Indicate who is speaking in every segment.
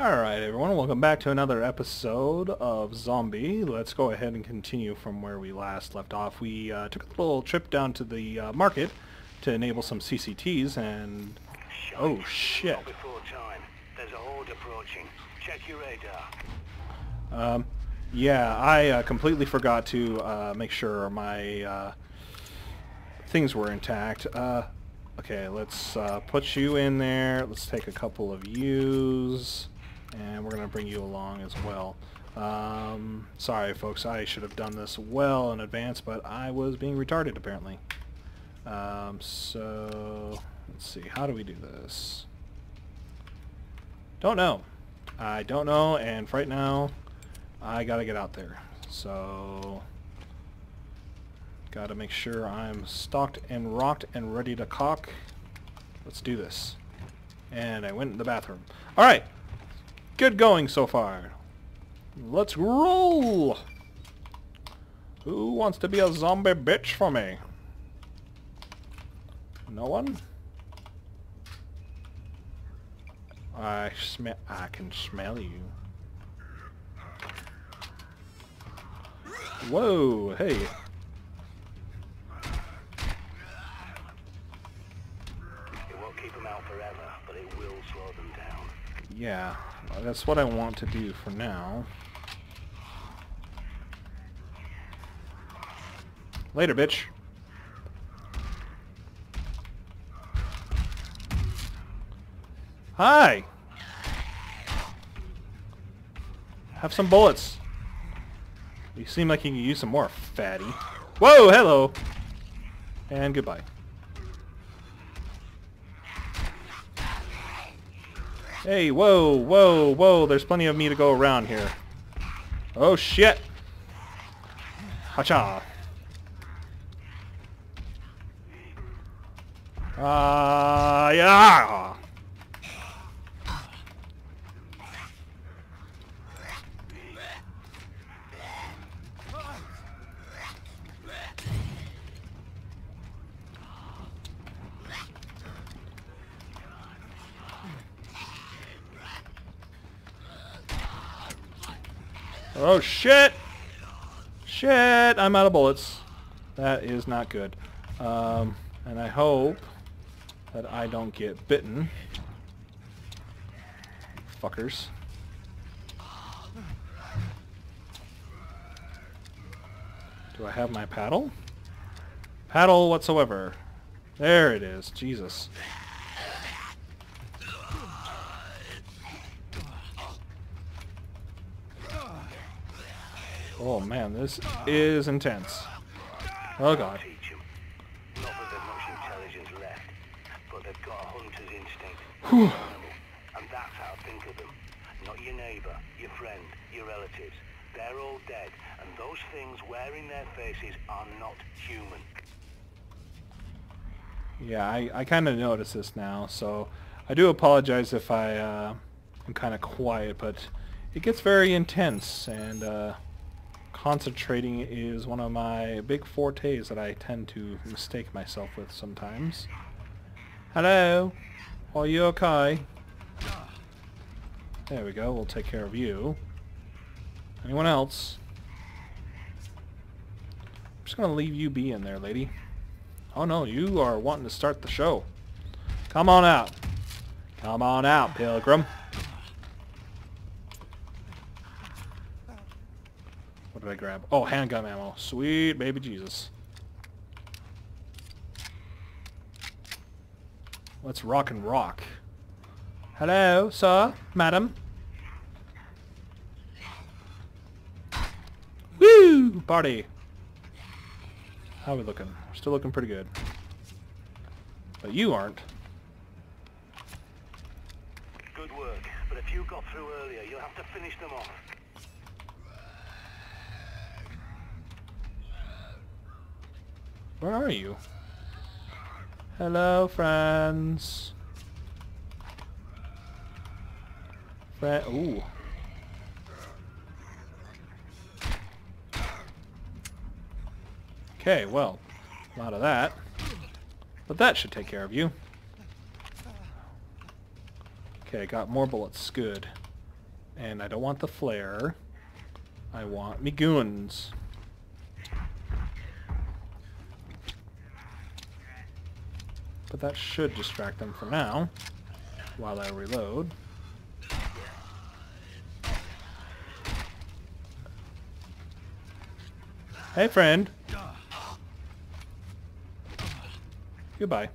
Speaker 1: Alright everyone, welcome back to another episode of Zombi. Let's go ahead and continue from where we last left off. We uh, took a little trip down to the uh, market to enable some CCTs and... Oh shit.
Speaker 2: Not before time. There's a horde approaching. Check your radar.
Speaker 1: Um, yeah, I uh, completely forgot to uh, make sure my uh, things were intact. Uh, okay, let's uh, put you in there. Let's take a couple of yous, and we're going to bring you along as well. Um, sorry, folks, I should have done this well in advance, but I was being retarded, apparently. Um, so, let's see, how do we do this? Don't know. I don't know, and right now, I gotta get out there. So, gotta make sure I'm stocked and rocked and ready to cock. Let's do this. And I went in the bathroom. Alright! Good going so far. Let's roll! Who wants to be a zombie bitch for me? No one? I smell. I can smell you. Whoa! Hey.
Speaker 2: It won't keep them out forever, but it will slow them down.
Speaker 1: Yeah, that's what I want to do for now. Later, bitch. Hi! Have some bullets. You seem like you can use some more, fatty. Whoa, hello! And goodbye. Hey, whoa, whoa, whoa, there's plenty of me to go around here. Oh, shit! Hacha! Ah, uh, yeah! Oh shit! Shit! I'm out of bullets. That is not good. Um, and I hope that I don't get bitten. Fuckers. Do I have my paddle? Paddle whatsoever. There it is. Jesus. Oh man, this is intense. Oh god.
Speaker 2: And that's how I think of them. Not your neighbour, your friend, your relatives. They're all dead, and those things wearing their faces are not human.
Speaker 1: Yeah, I, I kind of noticed this now, so I do apologize if I uh, am kind of quiet, but it gets very intense, and uh, concentrating is one of my big fortes that I tend to mistake myself with sometimes. Hello? Are you okay? There we go, we'll take care of you. Anyone else? I'm just gonna leave you be in there, lady. Oh no, you are wanting to start the show. Come on out. Come on out, Pilgrim. What did I grab? Oh, handgun ammo. Sweet baby Jesus. Let's rock and rock. Hello, sir, madam. Woo! Party. How are we looking? We're still looking pretty good. But you aren't.
Speaker 2: Good work, but if you got through earlier, you'll have to finish them off.
Speaker 1: Where are you? Hello, friends. Fri Ooh. Okay, well, a lot of that. But that should take care of you. Okay, got more bullets. Good. And I don't want the flare. I want me goons. But that should distract them for now, while I reload. Hey, friend. Goodbye.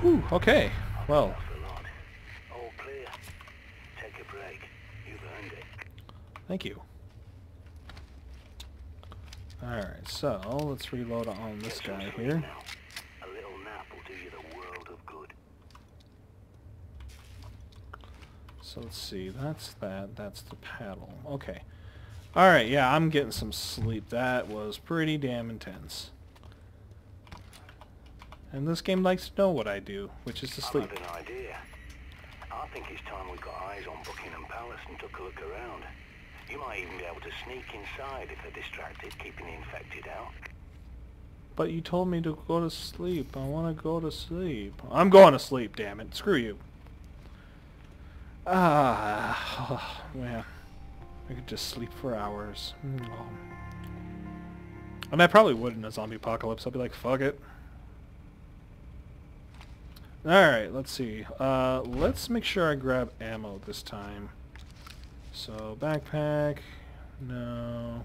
Speaker 1: Whew, okay. Well, thank you. Alright, so let's reload on this guy here.
Speaker 2: now. A little nap will do you the world of good.
Speaker 1: So let's see, that's that, that's the paddle. Okay. Alright, yeah, I'm getting some sleep. That was pretty damn intense. And this game likes to know what I do, which is to
Speaker 2: I've
Speaker 1: sleep.
Speaker 2: had an idea. I think it's time we got eyes on Buckingham Palace and took a look around. You might even be able to sneak inside if they're distracted, keeping the infected out.
Speaker 1: But you told me to go to sleep. I want to go to sleep. I'm going to sleep, damn it. Screw you. Ah, man. I could just sleep for hours. Mm, oh. And I probably would in a zombie apocalypse. I'd be like, fuck it. Alright, let's see. Uh, let's make sure I grab ammo this time. So, backpack. No.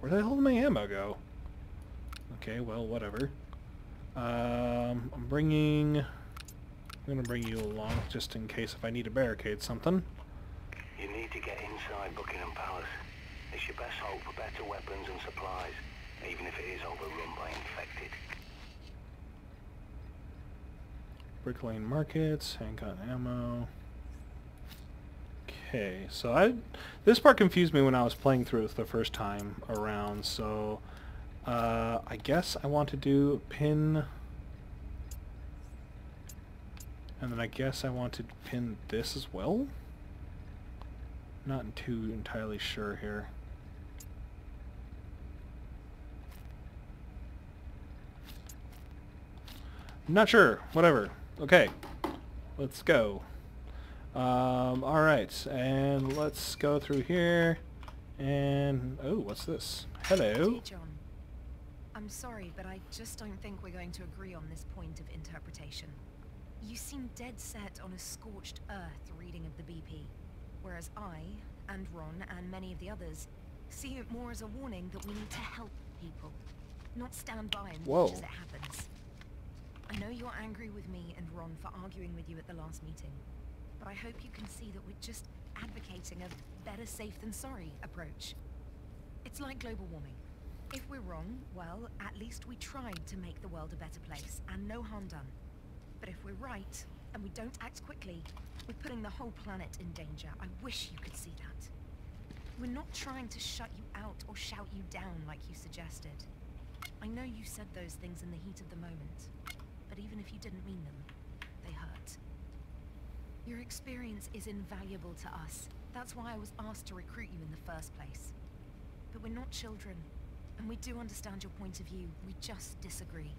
Speaker 1: Where the hell did my ammo go? Okay, well, whatever. Um, I'm bringing... I'm going to bring you along just in case if I need to barricade something.
Speaker 2: You need to get inside Buckingham Palace. It's your best hope for better weapons and supplies, even if it is overrun by infected.
Speaker 1: Brick Lane Markets, handgun ammo. Okay, so I... This part confused me when I was playing through it the first time around, so... Uh, I guess I want to do pin... And then I guess I want to pin this as well? Not too entirely sure here. Not sure. Whatever. Okay. Let's go. Um, alright, and let's go through here. And, oh, what's this? Hello.
Speaker 3: John, I'm sorry, but I just don't think we're going to agree on this point of interpretation. You seem dead set on a scorched earth reading of the BP, whereas I, and Ron, and many of the others, see it more as a warning that we need to help people, not stand by and watch as it happens. I know you're angry with me and Ron for arguing with you at the last meeting, but I hope you can see that we're just advocating a better safe than sorry approach. It's like global warming. If we're wrong, well, at least we tried to make the world a better place, and no harm done. But if we're right, and we don't act quickly, we're putting the whole planet in danger. I wish you could see that. We're not trying to shut you out or shout you down like you suggested. I know you said those things in the heat of the moment, but even if you didn't mean them, they hurt. Your experience is invaluable to us. That's why I was asked to recruit you in the first place. But we're not children, and we do understand your point of view. We just disagree.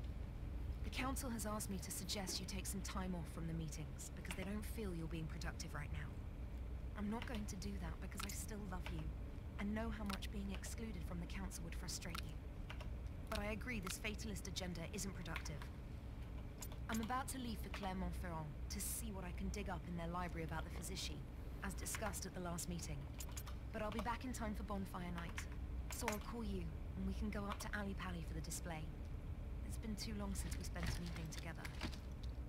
Speaker 3: The Council has asked me to suggest you take some time off from the meetings, because they don't feel you're being productive right now. I'm not going to do that because I still love you, and know how much being excluded from the Council would frustrate you. But I agree this fatalist agenda isn't productive. I'm about to leave for Clermont-Ferrand to see what I can dig up in their library about the Physician, as discussed at the last meeting. But I'll be back in time for bonfire night, so I'll call you, and we can go up to Ali Pali for the display. Been too long since we spent an evening together,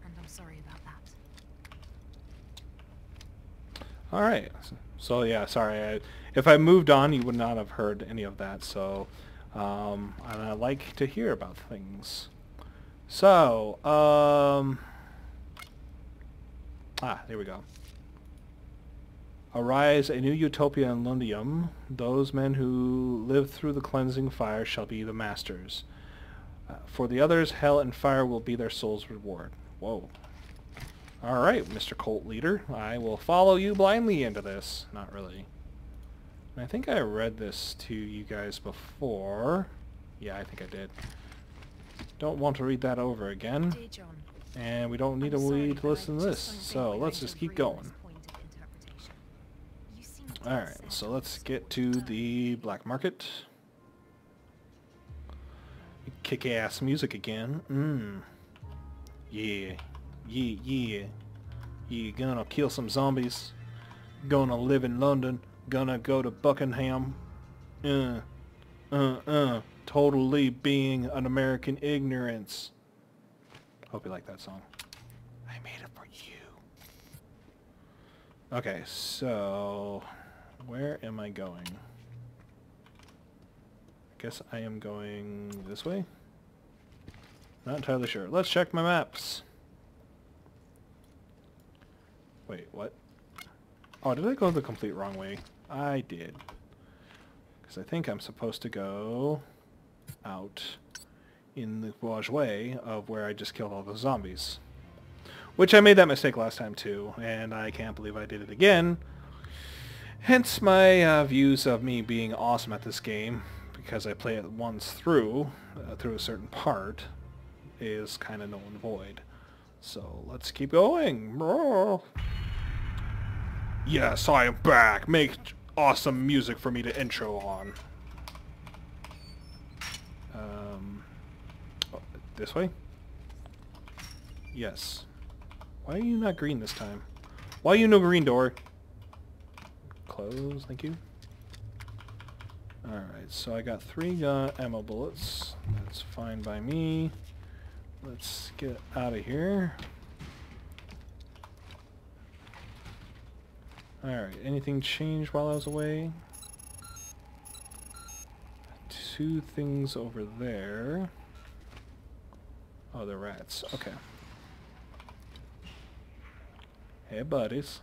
Speaker 3: and I'm sorry about that.
Speaker 1: Alright. So yeah, sorry. I, if I moved on, you would not have heard any of that. So, um, and I like to hear about things. So, um, ah, there we go. Arise, a new utopia in Londinium. Those men who live through the cleansing fire shall be the masters. Uh, for the others, hell and fire will be their soul's reward. Whoa. All right, Mr. Cult Leader. I will follow you blindly into this. Not really. I think I read this to you guys before. Yeah, I think I did. Don't want to read that over again. And we don't need to read to listen to this. So let's just keep going.
Speaker 3: this point of interpretation.
Speaker 1: Alright, so let's get to the black market. Kick-ass music again. Mmm. Yeah. Yeah, yeah. You gonna kill some zombies. Gonna live in London. Gonna go to Buckingham. Uh. Uh, uh. Totally being an American ignorance. Hope you like that song. I made it for you. Okay, so... Where am I going? Guess I am going this way? Not entirely sure. Let's check my maps. Wait, what? Oh, did I go the complete wrong way? I did. Because I think I'm supposed to go out in the Rouge way of where I just killed all the zombies. Which I made that mistake last time too, and I can't believe I did it again. Hence my uh, views of me being awesome at this game, because I play it once through, uh, through a certain part, is kind of null and void. So let's keep going. Yes, I am back. Make awesome music for me to intro on. Um, oh, this way? Yes. Why are you not green this time? Why are you no green door? Close, thank you. Alright, so I got three uh, ammo bullets. That's fine by me. Let's get out of here. Alright, anything changed while I was away? Two things over there. Oh, the rats. Okay. Hey, buddies.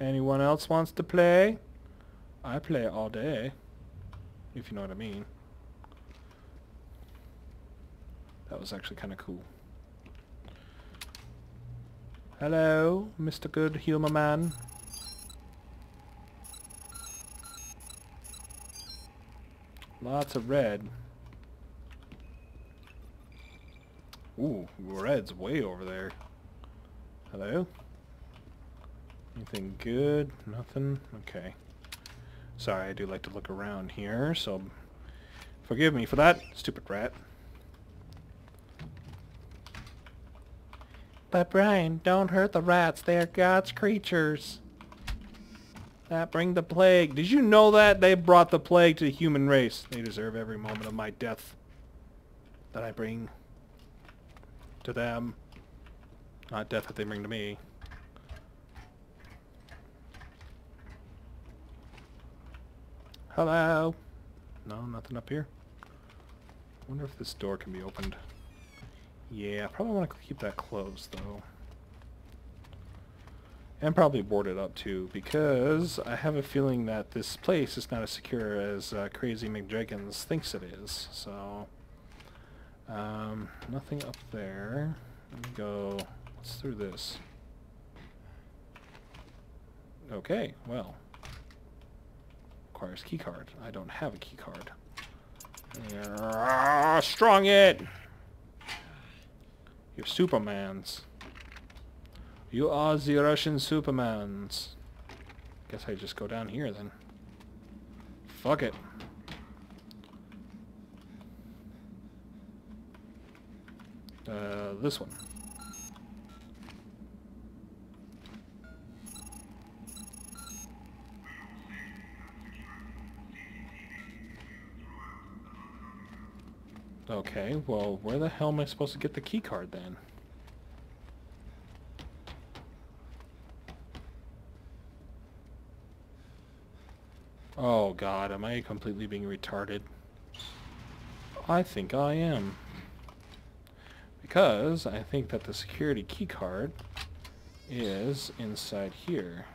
Speaker 1: Anyone else wants to play? I play all day. If you know what I mean. That was actually kind of cool. Hello, Mr. Good Humor Man. Lots of red. Ooh, red's way over there. Hello? Anything good? Nothing? Okay. Sorry, I do like to look around here, so forgive me for that, stupid rat. But Brian, don't hurt the rats. They are God's creatures. That bring the plague. Did you know that? They brought the plague to the human race. They deserve every moment of my death that I bring to them. Not death that they bring to me. Hello? No, nothing up here. wonder if this door can be opened. Yeah, I probably want to keep that closed, though. And probably board it up, too, because I have a feeling that this place is not as secure as uh, Crazy McJenkins thinks it is. So, um, nothing up there. Let me go, what's through this? Okay, well. Requires keycard. I don't have a keycard. Uh, strong it! You're Supermans. You are the Russian Supermans. Guess I just go down here then. Fuck it. Uh, this one. Okay, well, where the hell am I supposed to get the key card then? Oh god, am I completely being retarded? I think I am. Because I think that the security key card is inside here.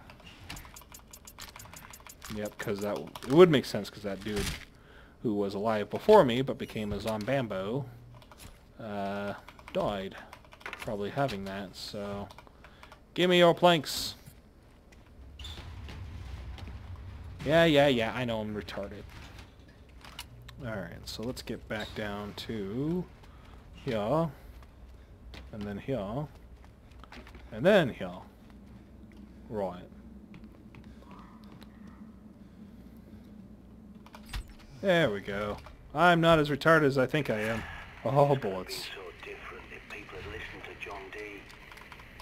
Speaker 1: Yep, because that it would make sense because that dude who was alive before me but became a zombambo, uh, died. Probably having that, so... Give me your planks! Yeah, yeah, yeah, I know I'm retarded. Alright, so let's get back down to here, and then here, And then here. Right. There we go. I'm not as retarded as I think I am. Oh, bullets.
Speaker 2: So different if people had listened to John Dee.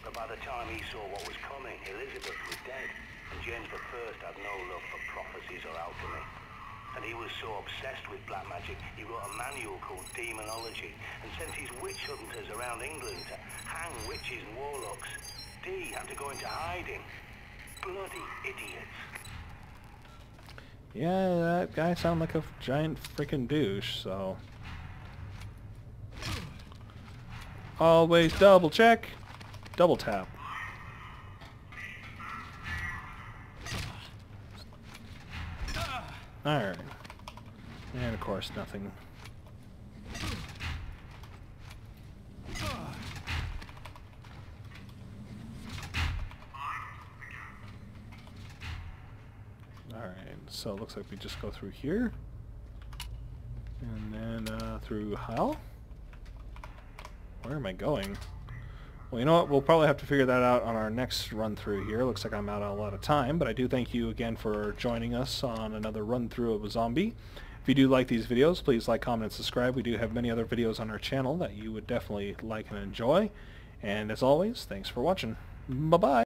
Speaker 2: But by the time he saw what was coming, Elizabeth was dead, and James I had no love for prophecies or alchemy. And he was so obsessed with black magic, he wrote a manual called Demonology and sent his witch hunters around England to hang witches and warlocks. Dee had to go into hiding. Bloody idiots.
Speaker 1: Yeah, that guy sounded like a giant freaking douche, so... Always double check. Double tap. Alright. And of course nothing. Alright, so it looks like we just go through here. And then uh, through Hell? Where am I going? Well, you know what? We'll probably have to figure that out on our next run through here. Looks like I'm out a lot of time, but I do thank you again for joining us on another run through of a zombie. If you do like these videos, please like, comment, and subscribe. We do have many other videos on our channel that you would definitely like and enjoy. And as always, thanks for watching. Bye-bye.